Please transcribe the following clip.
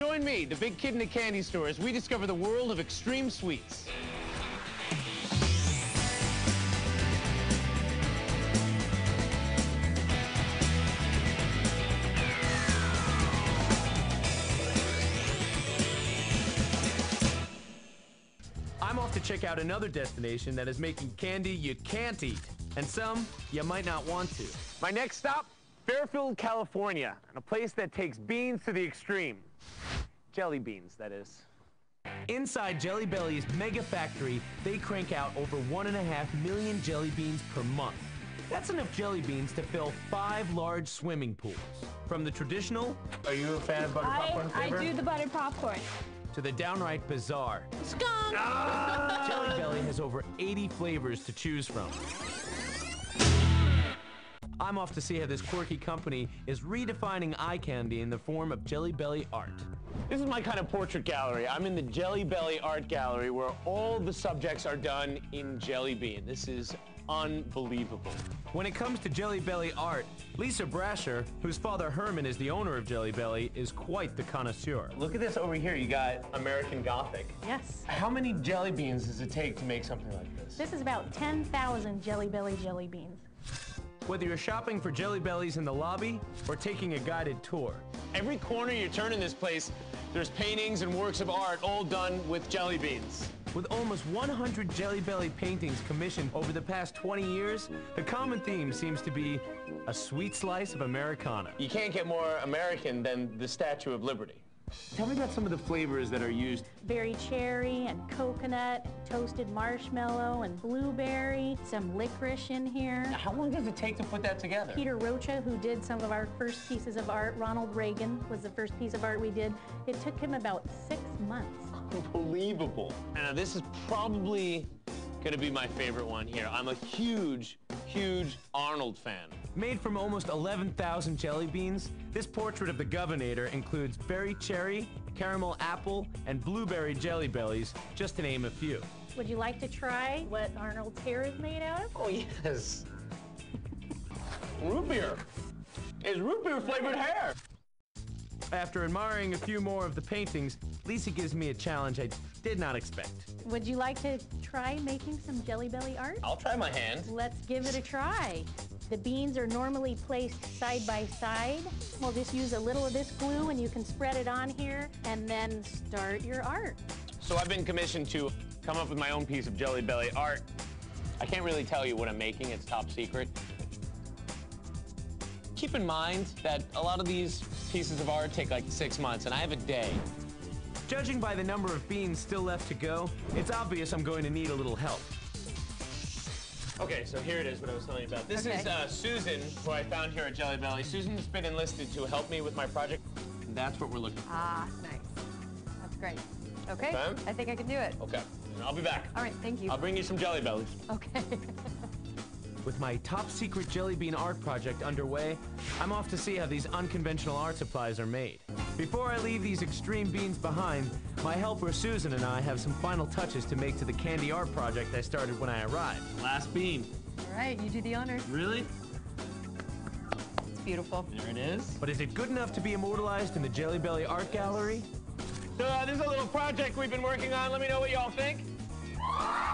Join me, the big kid in the candy store, as we discover the world of extreme sweets. I'm off to check out another destination that is making candy you can't eat, and some you might not want to. My next stop, Fairfield, California, and a place that takes beans to the extreme. Jelly beans, that is. Inside Jelly Belly's mega factory, they crank out over one and a half million jelly beans per month. That's enough jelly beans to fill five large swimming pools. From the traditional, are you a fan of butter I, popcorn I flavor? do the butter popcorn. to the downright bizarre. Skunk! Ah! Jelly Belly has over 80 flavors to choose from. I'm off to see how this quirky company is redefining eye candy in the form of Jelly Belly art. This is my kind of portrait gallery. I'm in the Jelly Belly art gallery where all the subjects are done in jelly bean. This is unbelievable. When it comes to Jelly Belly art, Lisa Brasher, whose father Herman is the owner of Jelly Belly, is quite the connoisseur. Look at this over here. You got American Gothic. Yes. How many jelly beans does it take to make something like this? This is about 10,000 Jelly Belly jelly beans. Whether you're shopping for Jelly Bellies in the lobby or taking a guided tour. Every corner you turn in this place, there's paintings and works of art all done with jelly beans. With almost 100 Jelly Belly paintings commissioned over the past 20 years, the common theme seems to be a sweet slice of Americana. You can't get more American than the Statue of Liberty. Tell me about some of the flavors that are used. Berry cherry and coconut, toasted marshmallow and blueberry, some licorice in here. How long does it take to put that together? Peter Rocha, who did some of our first pieces of art, Ronald Reagan was the first piece of art we did. It took him about six months. Unbelievable. Now, this is probably going to be my favorite one here. I'm a huge, huge Arnold fan. Made from almost 11,000 jelly beans, this portrait of the Governator includes berry cherry, caramel apple, and blueberry jelly bellies, just to name a few. Would you like to try what Arnold's hair is made out of? Oh, yes. root beer. It's root beer flavored hair. After admiring a few more of the paintings, Lisa gives me a challenge I did not expect. Would you like to try making some Jelly Belly art? I'll try my hand. Let's give it a try. The beans are normally placed side by side. We'll just use a little of this glue and you can spread it on here and then start your art. So I've been commissioned to come up with my own piece of Jelly Belly art. I can't really tell you what I'm making, it's top secret. Keep in mind that a lot of these pieces of art take like six months, and I have a day. Judging by the number of beans still left to go, it's obvious I'm going to need a little help. Okay, so here it is, what I was telling you about. This is uh, Susan, who I found here at Jelly Belly. Susan's been enlisted to help me with my project. And that's what we're looking for. Ah, nice. That's great. Okay, Okay. I think I can do it. Okay, I'll be back. All right, thank you. I'll bring you some Jelly Bellies. Okay. With my top secret jelly bean art project underway, I'm off to see how these unconventional art supplies are made. Before I leave these extreme beans behind, my helper Susan and I have some final touches to make to the candy art project I started when I arrived. Last bean. All right, you do the honors. Really? It's beautiful. There it is. But is it good enough to be immortalized in the Jelly Belly Art Gallery? So uh, this is a little project we've been working on. Let me know what y'all think.